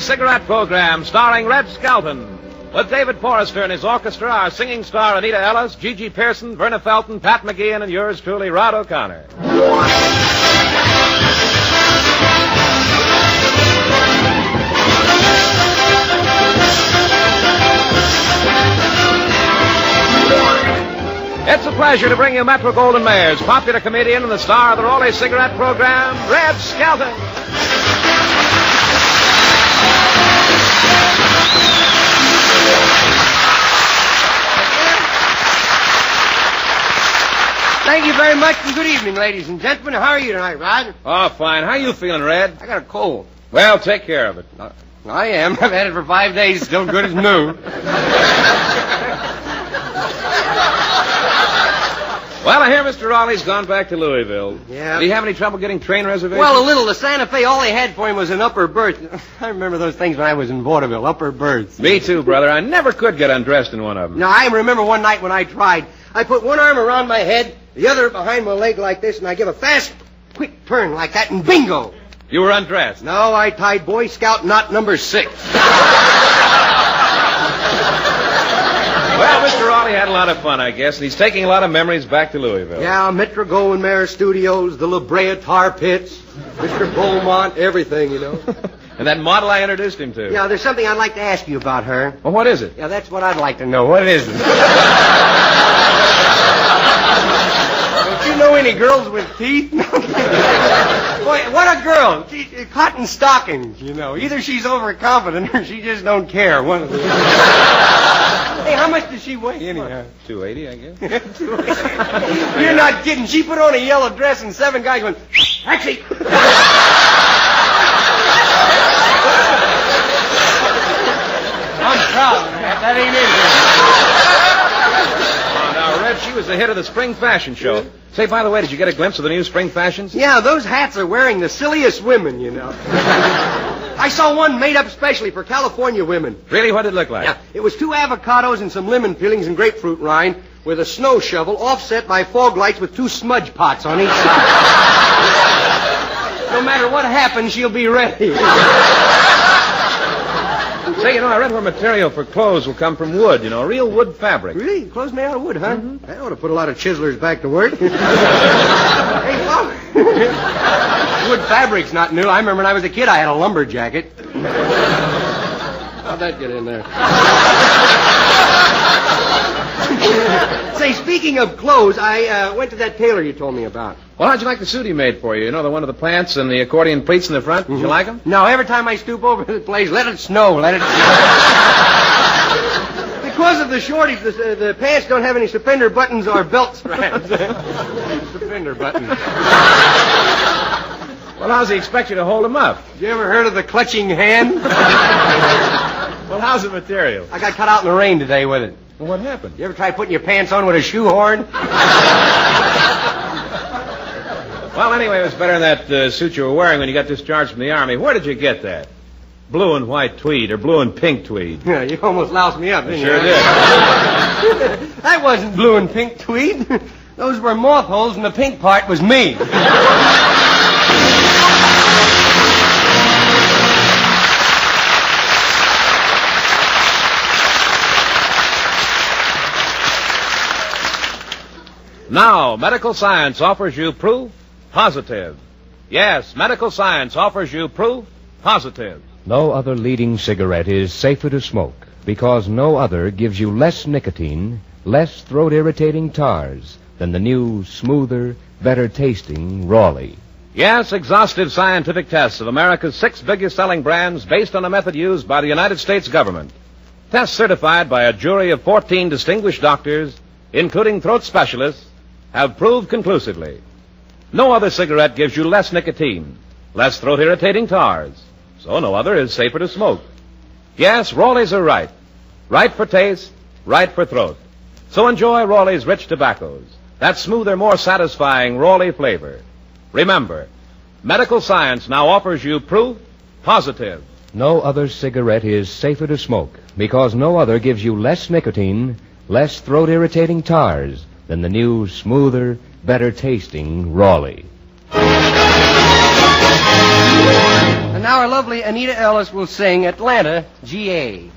Cigarette Program starring Red Skelton. With David Forrester and his orchestra, our singing star Anita Ellis, GeGe Pearson, Verna Felton, Pat McGeehan, and yours truly, Rod O'Connor. It's a pleasure to bring you Metro Goldwyn Mayer's, popular comedian and the star of the Raleigh Cigarette Program, Red Skelton. Thank you very much, and good evening, ladies and gentlemen. How are you tonight, Rod? Oh, fine. How are you feeling, Red? I got a cold. Well, take care of it. Uh, I am. I've had it for five days. Still good as new. Well, I hear Mr. Raleigh's gone back to Louisville. Yeah. Did he have any trouble getting train reservations? Well, a little. The Santa Fe, all they had for him was an upper berth. I remember those things when I was in vaudeville, upper berths. Me too, brother. I never could get undressed in one of them. Now, I remember one night when I tried. I put one arm around my head, the other behind my leg like this, and I give a fast, quick turn like that, and bingo! You were undressed. No, I tied Boy Scout knot number six. Well, Mr. Raleigh had a lot of fun, I guess, and he's taking a lot of memories back to Louisville. Yeah, Metro Goldwyn Mayer Studios, the La Brea Tar Pits, Mr. Beaumont, everything, you know. And that model I introduced him to. Yeah, there's something I'd like to ask you about her. Well, what is it? Yeah, that's what I'd like to know. What is it? Don't know any girls with teeth? Boy, what a girl. She, uh, cotton stockings, you know. Either she's overconfident or she just don't care. One of the Hey, how much does she weigh anyhow? 280, I guess. You're not kidding. She put on a yellow dress and seven guys went, actually. I'm proud of that. That ain't it. Now, Red, she was the hit of the spring fashion show. Say, by the way, did you get a glimpse of the new spring fashions? Yeah, those hats are wearing the silliest women, you know. I saw one made up specially for California women. Really, what did it look like? Yeah, it was two avocados and some lemon peelings and grapefruit rind with a snow shovel offset by fog lights with two smudge pots on each side. no matter what happens, she'll be ready. Say, you know, I read where material for clothes will come from wood, you know, real wood fabric. Really? Clothes made out of wood, huh? That ought to put a lot of chiselers back to work. hey, wood fabric's not new. I remember when I was a kid, I had a lumber jacket. How'd that get in there? Say, speaking of clothes, I uh, went to that tailor you told me about. Well, how'd you like the suit he made for you? You know, the one with the plants and the accordion pleats in the front? Did you like them? No, every time I stoop over the place, let it snow, let it snow. because of the shortage, the, uh, the pants don't have any suspender buttons or belt straps. suspender buttons. Well, how's he expect you to hold them up? You ever heard of the clutching hand? Well, how's the material? I got cut out in the rain today with it. Well, what happened? You ever try putting your pants on with a shoehorn? Well, anyway, it was better than that uh, suit you were wearing when you got discharged from the Army. Where did you get that? Blue and white tweed or blue and pink tweed? Yeah, you almost loused me up, didn't Sure you? did. that wasn't blue and pink tweed. Those were moth holes, and the pink part was me. Now, medical science offers you proof positive. Yes, medical science offers you proof positive. No other leading cigarette is safer to smoke because no other gives you less nicotine, less throat irritating tars than the new, smoother, better tasting Raleigh. Yes, exhaustive scientific tests of America's six biggest selling brands based on a method used by the United States government. Tests certified by a jury of 14 distinguished doctors, including throat specialists, have proved conclusively. No other cigarette gives you less nicotine, less throat irritating tars, so no other is safer to smoke. Yes, Raleigh's are right. Right for taste, right for throat. So enjoy Raleigh's rich tobaccos, that smoother, more satisfying Raleigh flavor. Remember, medical science now offers you proof positive. No other cigarette is safer to smoke because no other gives you less nicotine, less throat irritating tars than the new, smoother, better tasting Raleigh. And now our lovely Anita Ellis will sing Atlanta, GA.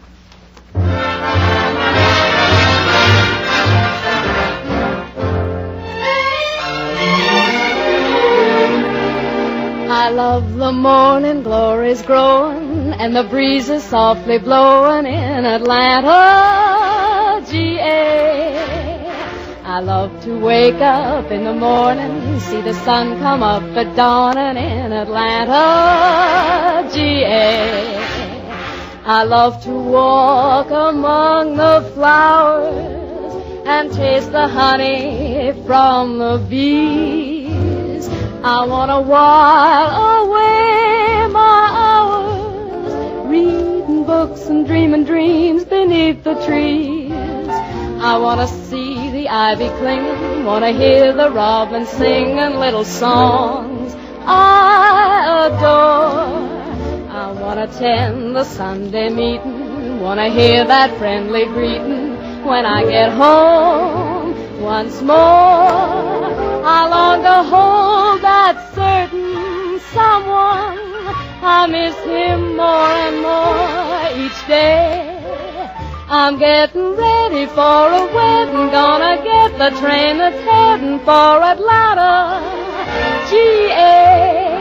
I love the morning glories growing and the breezes softly blowing in Atlanta, I love to wake up in the morning, and see the sun come up at dawning in Atlanta, GA. I love to walk among the flowers and taste the honey from the bees. I wanna while away my hours, reading books and dreaming dreams beneath the trees. I wanna see the ivy clinging, wanna hear the robin singing little songs I adore. I wanna attend the Sunday meeting, wanna hear that friendly greeting when I get home once more. I long to hold that certain someone. I miss him more and more each day. I'm getting ready for a wedding, gonna get the train that's heading for Atlanta, GA.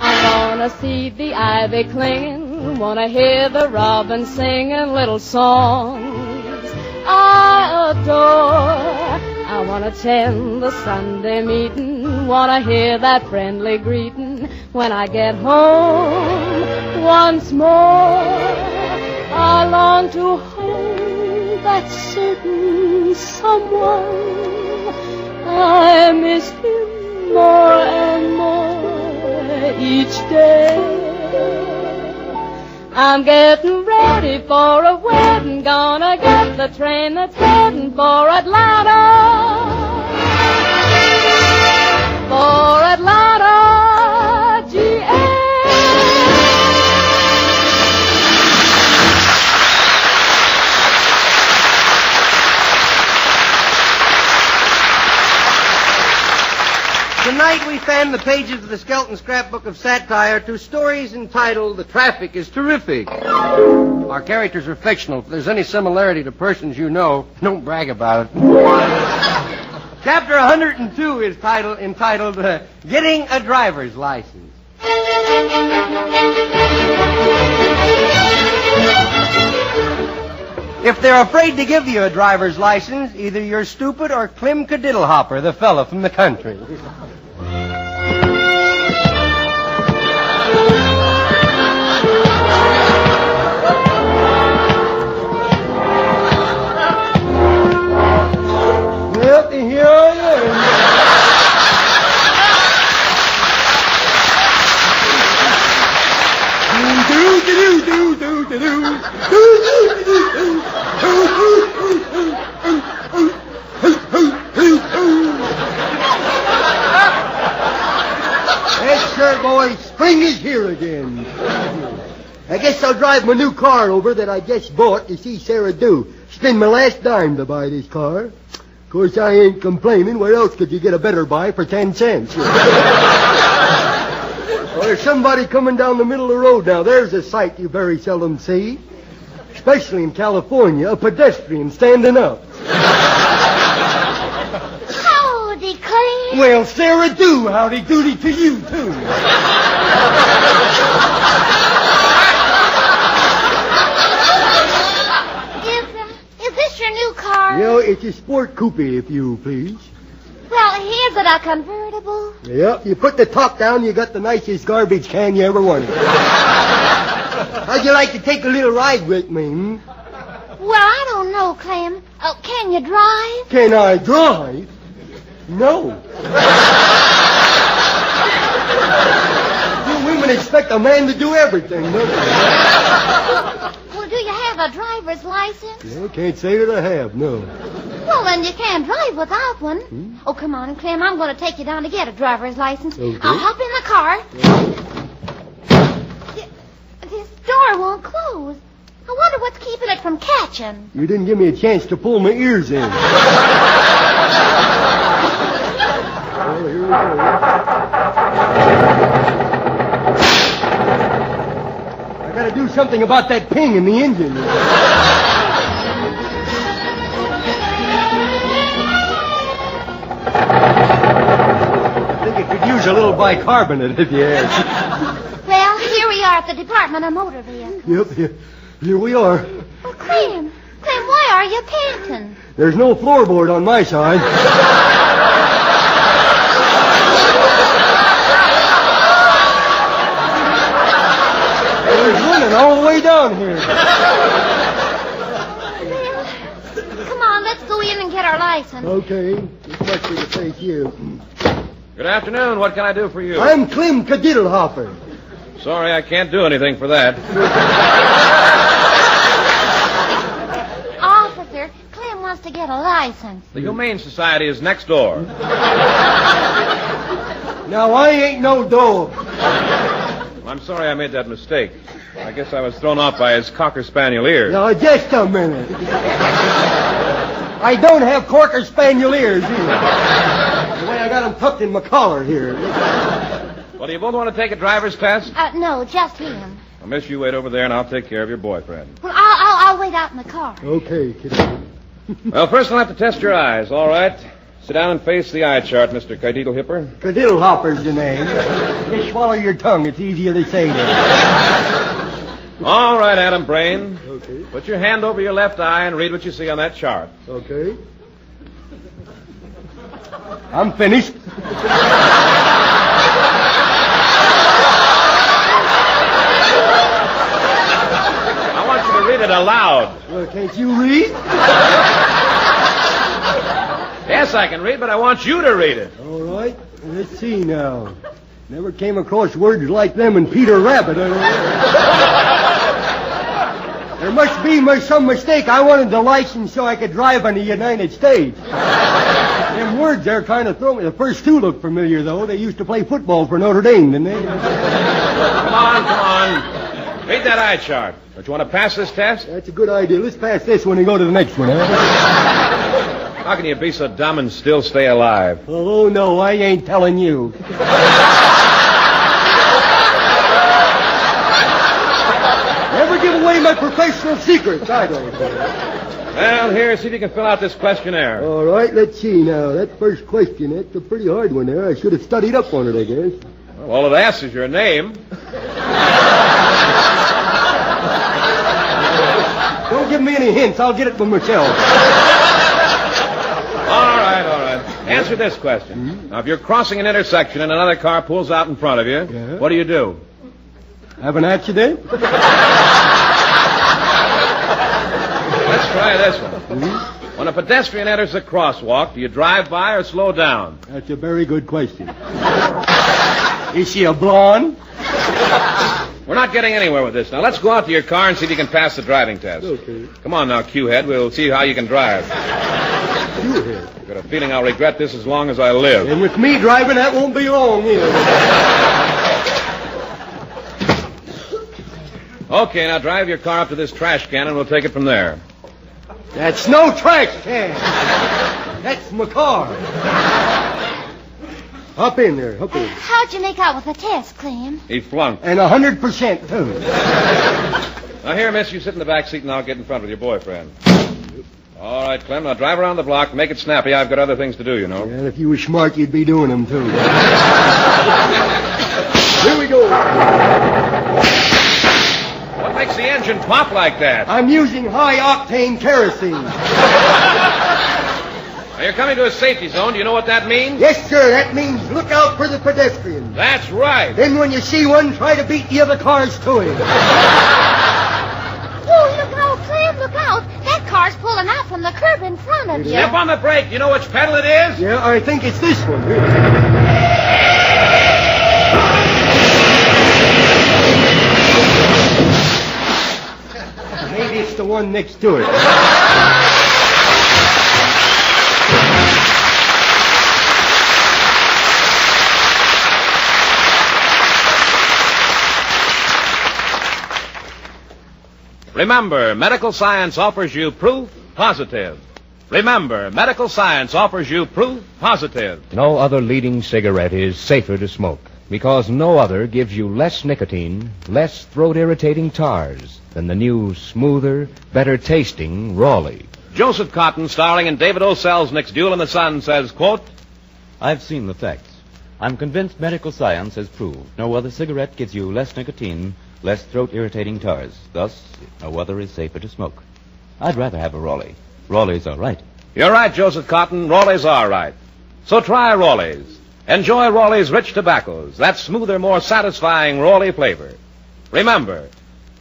I'm gonna see the ivy clinging, wanna hear the robin singing little songs I adore. I wanna attend the Sunday meeting, wanna hear that friendly greeting when I get home once more. I long to hold that certain someone. I miss him more and more each day. I'm getting ready for a wedding, gonna get the train that's heading for Atlanta. For Atlanta, Tonight we fan the pages of the Skelton Scrapbook of Satire to stories entitled The Traffic is Terrific. Our characters are fictional. If there's any similarity to persons you know, don't brag about it. Chapter 102 is titled, entitled uh, Getting a Driver's License. If they're afraid to give you a driver's license, either you're stupid or Clem Kadiddlehopper, the fella from the country. Yes, sir, boy. Spring is here again. I guess I'll drive my new car over that I just bought to see Sarah do. Spend my last dime to buy this car. Of course, I ain't complaining. Where else could you get a better buy for ten cents? well, there's somebody coming down the middle of the road now. There's a sight you very seldom see. Especially in California, a pedestrian standing up. Howdy, Clem. Well, Sarah do, howdy doody to you, too. Is, is this your new car? You know, it's a sport coupe, if you please. Well, here's it a convertible? Yep, you put the top down, you got the nicest garbage can you ever wanted. How'd you like to take a little ride with me? Hmm? Well, I don't know, Clem. Oh, can you drive? Can I drive? No. you women expect a man to do everything, don't you? Well, do you have a driver's license? Yeah, can't say that I have, no. Well, then you can't drive without one. Hmm? Oh, come on, Clem. I'm going to take you down to get a driver's license. Okay. I'll hop in the car. Th- This door won't close. I wonder what's keeping it from catching. You didn't give me a chance to pull my ears in. well, here we go. I gotta do something about that ping in the engine. A little bicarbonate if you ask. Well, here we are at the Department of Motor Vehicles. Yep, here, here we are. Oh, Clem, Clem, why are you panting? There's no floorboard on my side. All the way down here. Well, come on, let's go in and get our license. Okay, be the place here. Good afternoon. What can I do for you? I'm Clem Kadiddlehopper. Sorry, I can't do anything for that. Officer, Clem wants to get a license. The Humane Society is next door. Now, I ain't no dog. I'm sorry I made that mistake. I guess I was thrown off by his cocker spaniel ears. Now, just a minute. I don't have Corker Spaniel ears either. The way I got them tucked in my collar here. Well, do you both want to take a driver's test? Uh, no, just him. Well, miss, you wait over there and I'll take care of your boyfriend. Well, I'll, I'll, I'll wait out in the car. Okay, kiddo. Well, first I'll have to test your eyes, all right? Sit down and face the eye chart, Mr. Kadiddle Hipper. Kadiddlehopper's your name. Just swallow your tongue. It's easier to say that. All right, Adam Brain. Okay. Put your hand over your left eye and read what you see on that chart. Okay. I'm finished. I want you to read it aloud. Well, can't you read? Yes, I can read, but I want you to read it. All right. Let's see now. Never came across words like them in Peter Rabbit. I don't know. There must be some mistake. I wanted the license so I could drive in the United States. Them words there kind of throw me. The first two look familiar, though. They used to play football for Notre Dame, didn't they? Come on, come on. Read that eye chart. Don't you want to pass this test? That's a good idea. Let's pass this one and go to the next one, huh? How can you be so dumb and still stay alive? Oh, no, I ain't telling you. Never give away my professional secrets, I don't. Well, here, see if you can fill out this questionnaire. All right, let's see now. That first question, that's a pretty hard one there. I should have studied up on it, I guess. All it asks is your name. Don't give me any hints. I'll get it from myself. All right, all right. Answer this question. Mm-hmm. Now, if you're crossing an intersection and another car pulls out in front of you, Yeah. what do you do? Have an accident? Let's try this one. When a pedestrian enters a crosswalk, do you drive by or slow down? That's a very good question. Is she a blonde? We're not getting anywhere with this. Now, let's go out to your car and see if you can pass the driving test. Okay. Come on now, Q-head. We'll see how you can drive. You here. I've got a feeling I'll regret this as long as I live. And with me driving, that won't be long either. Okay, now drive your car up to this trash can and we'll take it from there. That's no trash can. That's my car. Hop in there, hop in. Uh, how'd you make out with the test, Clem? He flunked. And a hundred percent too. Now, here, miss, you sit in the back seat and I'll get in front with your boyfriend. All right, Clem. Now drive around the block. Make it snappy. I've got other things to do, you know. And if you were smart, you'd be doing them too. Here we go. What makes the engine pop like that? I'm using high octane kerosene. Now, you're coming to a safety zone. Do you know what that means? Yes, sir. That means look out for the pedestrians. That's right. Then when you see one, try to beat the other cars to him. Oh, look out, Clem, look out. That car's pulling out from the curb in front of you. Step on the brake. You know which pedal it is? Yeah, I think it's this one. The one next to it. Remember, medical science offers you proof positive. Remember, medical science offers you proof positive. No other leading cigarette is safer to smoke. Because no other gives you less nicotine, less throat irritating tars than the new, smoother, better tasting Raleigh. Joseph Cotten, starring in David O. Selznick's Duel in the Sun, says, quote, I've seen the facts. I'm convinced medical science has proved no other cigarette gives you less nicotine, less throat irritating tars. Thus, no other is safer to smoke. I'd rather have a Raleigh. Raleigh's all right. You're right, Joseph Cotten. Raleigh's are right. So try Raleigh's. Enjoy Raleigh's rich tobaccos, that smoother, more satisfying Raleigh flavor. Remember,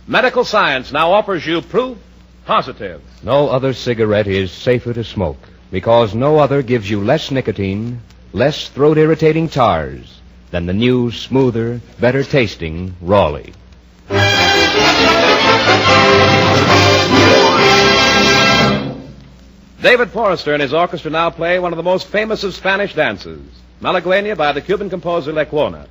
medical science now offers you proof positive. No other cigarette is safer to smoke because no other gives you less nicotine, less throat irritating tars than the new, smoother, better tasting Raleigh. David Forrester and his orchestra now play one of the most famous of Spanish dances, Malagueña by the Cuban composer Lecuona.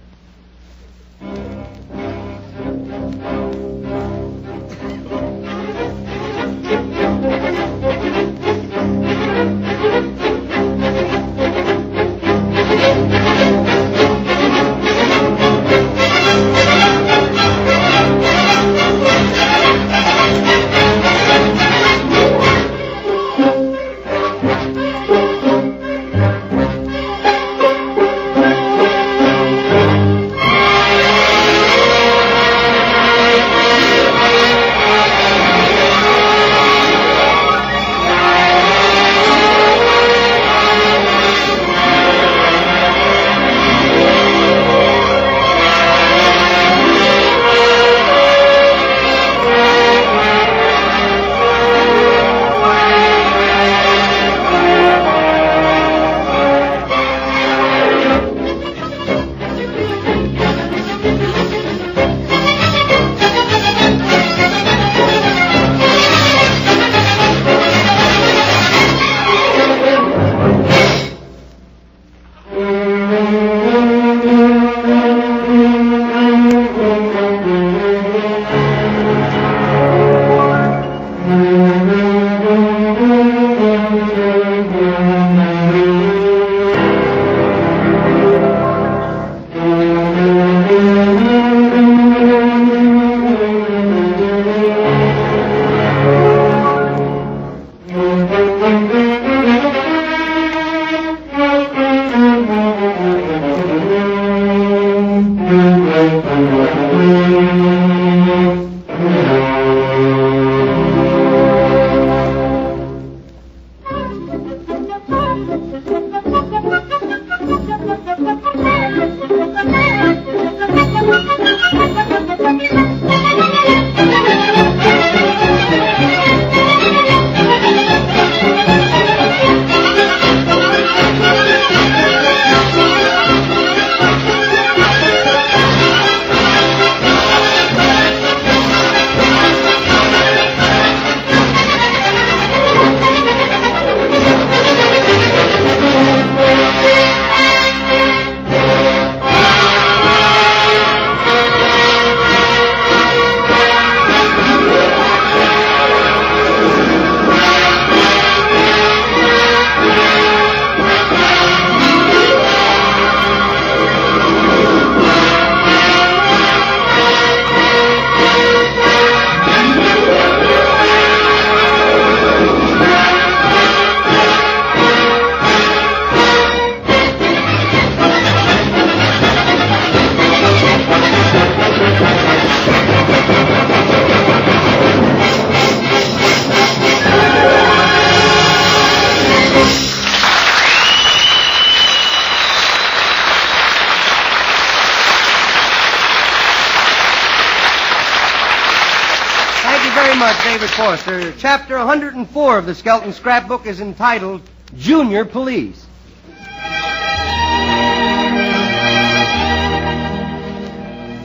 Forster. Chapter 104 of the Skelton Scrapbook is entitled Junior Police.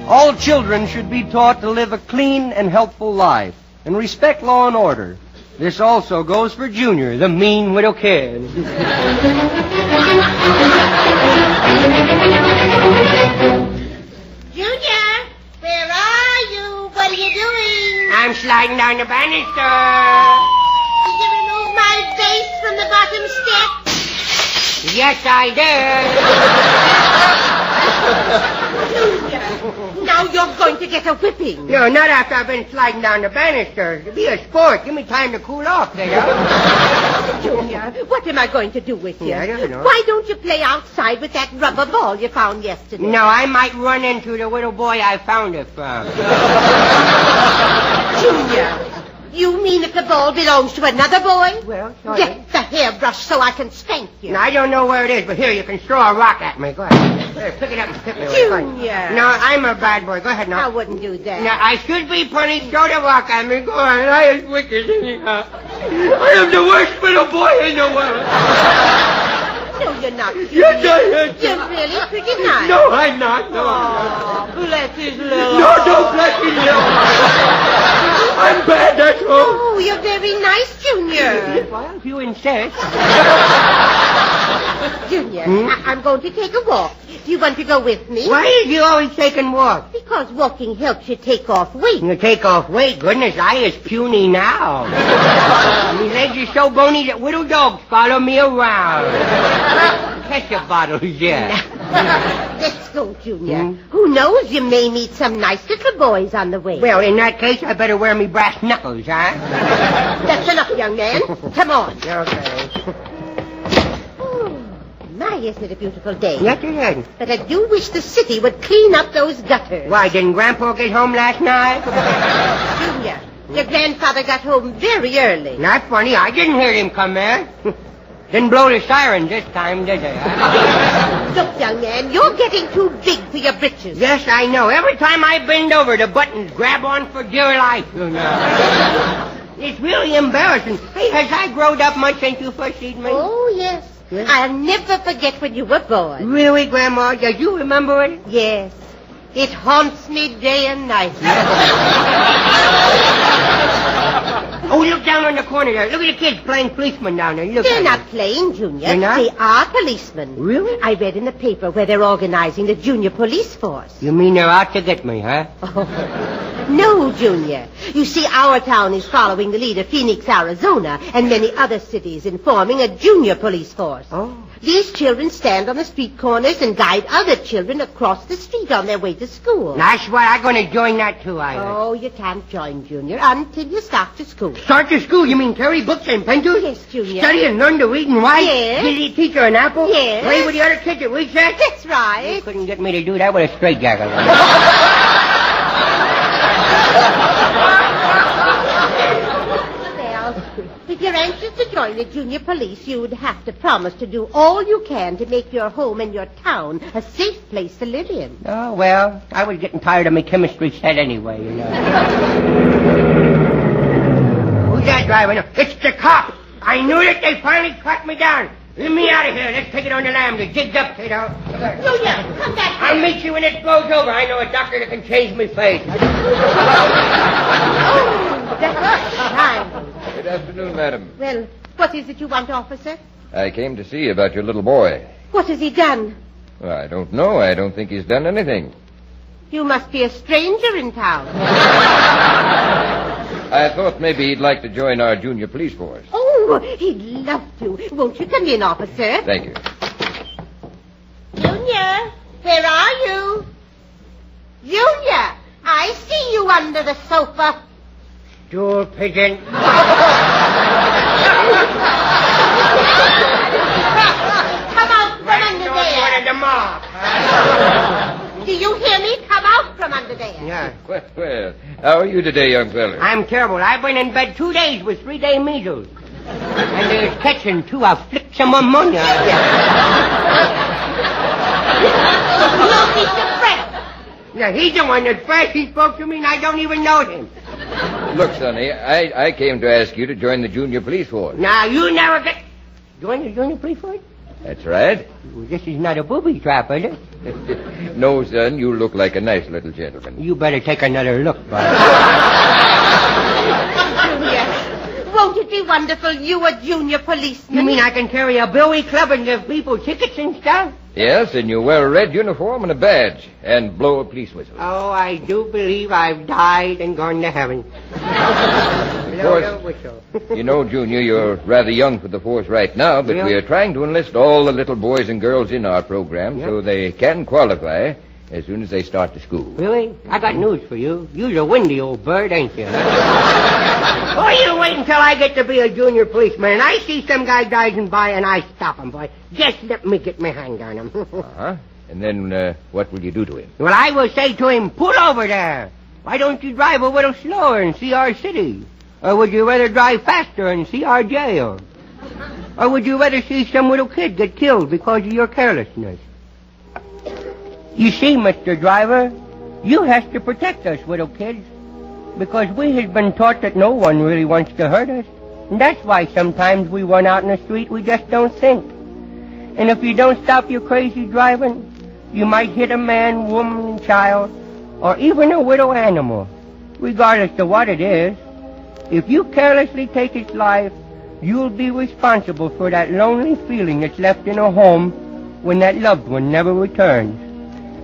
All children should be taught to live a clean and helpful life and respect law and order. This also goes for Junior, the mean widow kid. I'm sliding down the banister. Did you remove my vase from the bottom step? Yes, I did. Now you're going to get a whipping. No, not after I've been sliding down the banisters. Be a sport. Give me time to cool off there. Junior, what am I going to do with you? Yeah, I don't know. Why don't you play outside with that rubber ball you found yesterday? No, I might run into the little boy I found it from. Junior, you mean that the ball belongs to another boy? Well. Get the hairbrush so I can spank you. Now, I don't know where it is, but here, you can throw a rock at me. Go ahead. Pick it up and tip me. Junior. No, I'm a bad boy. Go ahead now. I wouldn't do that. Now, I should be punished. Throw the rock at me. Go ahead. I am wicked anyhow. I am the worst little boy in the world. No, you're not. Yes, I am. You're really pretty nice. No, I'm not. No, I'm not. Oh, bless his little No, don't bless me, no. I'm bad, that's all. Oh, you're very nice, Junior. Well, if you insist. Junior, Hmm? I- I'm going to take a walk. Do you want to go with me? Why is you always taking walks? Because walking helps you take off weight. You take off weight. Goodness, I is puny now. My legs are so bony that little dogs follow me around. Ketchup bottles, yeah. Let's go, Junior. Hmm? Who knows? You may meet some nice little boys on the way. Well, in that case, I better wear me brass knuckles, huh? That's enough, young man. Come on. Okay. Oh, my, isn't it a beautiful day? Yes, it is. But I do wish the city would clean up those gutters. Why, didn't Grandpa get home last night? Junior, your grandfather got home very early. Not funny. I didn't hear him come there. Didn't blow the siren this time, did they? huh? Look, young man, you're getting too big for your britches. yes, I know. Every time I bend over, the buttons grab on for dear life, you know. it's really embarrassing. Hey, has I grown up much since you first seen me? Oh, yes. I'll never forget when you were born. Really, Grandma? Do you remember it? Yes. It haunts me day and night. Oh, look down on the corner there. Look at the kids playing policeman down there. Look They're not them. playing, Junior. They're not? They are policemen. Really? I read in the paper where they're organizing the junior police force. You mean they're out to get me, huh? No, Junior. You see, our town is following the lead of Phoenix, Arizona, and many other cities in forming a junior police force. Oh. These children stand on the street corners and guide other children across the street on their way to school. That's why I'm going to join that too, I Oh, you can't join, Junior, until you start to school. Start to school, you mean carry books and pencils? Yes, Junior. Study and learn to read and write? Yes. Give the teacher an apple? Yes. Play with the other kids at recess? That's You right. couldn't get me to do that with a straitjacket. Well, if you're anxious to join the junior police, you'd have to promise to do all you can to make your home and your town a safe place to live in. oh, well, I was getting tired of my chemistry set anyway, you know. Who's that driving? It's the cop. I knew that they finally cut me down. Let me out of here. Let's take it on the lam. The jig's up, Kato. Junior, come back. I'll meet you when it blows over. I know a doctor that can change me face. Oh, that's fine. Good afternoon, madam. Well, what is it you want, officer? I came to see about your little boy. What has he done? Well, I don't know. I don't think he's done anything. You must be a stranger in town. I thought maybe he'd like to join our junior police force. Oh, Oh, he'd love to. Won't you come in, officer? Thank you. Junior, where are you? Junior, I see you under the sofa. Stool pigeon. Come out from under One there. of the mob. Do you hear me? Come out from under there. Yeah. Well, well, how are you today, young feller? I'm terrible. I've been in bed two days with three-day measles. And there's catching, too. I'll flick some ammonia. out there. You'll be suppressed. Yeah, he's the one that first he spoke to me, and I don't even know him. Look, Sonny, I, I came to ask you to join the junior police force. Now, you never get... Join the junior police force? That's right. Well, this is not a booby trap, is it? no, son, you look like a nice little gentleman. You better take another look, bud. Junior, won't it be wonderful? You a junior policeman. You mean I can carry a billy club and give people tickets and stuff? Yes, and you wear a red uniform and a badge, and blow a police whistle. Oh, I do believe I've died and gone to heaven. course. Blow the whistle. You know, Junior, you're rather young for the force right now, but Yeah. we are trying to enlist all the little boys and girls in our program Yeah. so they can qualify as soon as they start to school. Really? I got news for you. You're a windy old bird, ain't you? oh, you wait until I get to be a junior policeman and I see some guy driving by and I stop him, boy. Just let me get my hand on him. Uh-huh. And then uh, what will you do to him? well, I will say to him, pull over there. Why don't you drive a little slower and see our city? Or would you rather drive faster and see our jail? Or would you rather see some little kid get killed because of your carelessness? You see, Mr. Driver, you has to protect us little kids because we has been taught that no one really wants to hurt us. And that's why sometimes we run out in the street we just don't think. And if you don't stop your crazy driving, you might hit a man, woman, child, or even a little animal, regardless of what it is. If you carelessly take its life, you'll be responsible for that lonely feeling that's left in a home when that loved one never returns.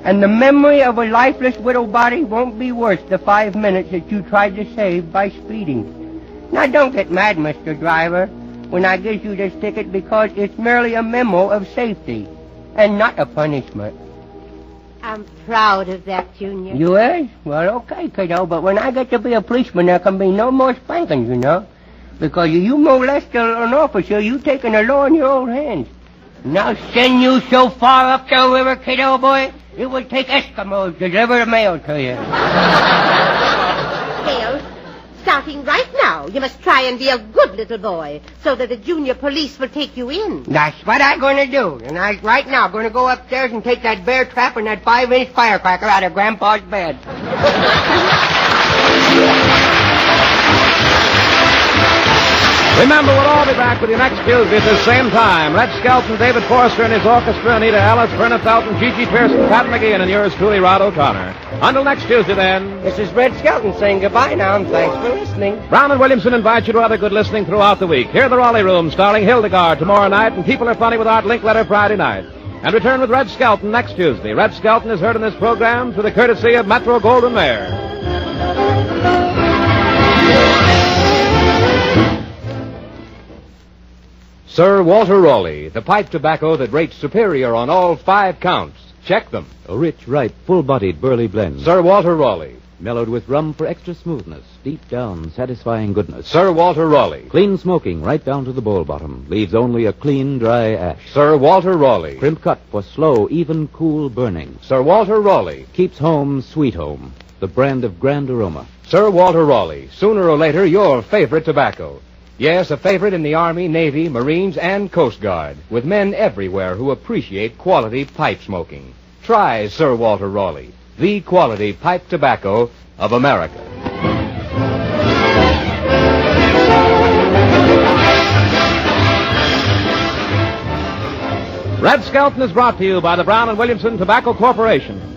And the memory of a lifeless widow body won't be worth the five minutes that you tried to save by speeding. Now don't get mad, Mr. Driver, when I give you this ticket because it's merely a memo of safety and not a punishment. I'm proud of that, Junior. You is? Well, okay, kiddo, but when I get to be a policeman, there can be no more spankings, you know. Because you, you molest an officer, you taking the law in your own hands. Now send you so far up the river, kiddo boy, it will take Eskimos to deliver the mail to you. Hale, starting right now, you must try and be a good little boy so that the junior police will take you in. That's what I'm going to do. And I, right now, going to go upstairs and take that bear trap and that five-inch firecracker out of Grandpa's bed. Remember, we'll all be back with you next Tuesday at the same time. Red Skelton, David Forrester and his orchestra, Anita Ellis, Verna Felton, GeGe Pearson, Pat McGeehan, and yours truly, Rod O'Connor. Until next Tuesday, then, This is Red Skelton saying goodbye now, and thanks for listening. Brown and Williamson invite you to other good listening throughout the week. Hear the Raleigh Room starring Hildegarde tomorrow night, and People Are Funny with Art Linkletter Friday night. And return with Red Skelton next Tuesday. Red Skelton is heard in this program through the courtesy of Metro Goldwyn Mayer. Sir Walter Raleigh, the pipe tobacco that rates superior on all five counts. Check them. A rich, ripe, full-bodied burley blend. Sir Walter Raleigh. Mellowed with rum for extra smoothness. Deep down, satisfying goodness. Sir Walter Raleigh. Clean smoking right down to the bowl bottom. Leaves only a clean, dry ash. Sir Walter Raleigh. Crimp cut for slow, even, cool burning. Sir Walter Raleigh. Keeps home sweet home. The brand of grand aroma. Sir Walter Raleigh. Sooner or later, your favorite tobacco. Yes, a favorite in the Army, Navy, Marines, and Coast Guard, with men everywhere who appreciate quality pipe smoking. Try Sir Walter Raleigh, the quality pipe tobacco of America. Red Skelton is brought to you by the Brown and Williamson Tobacco Corporation.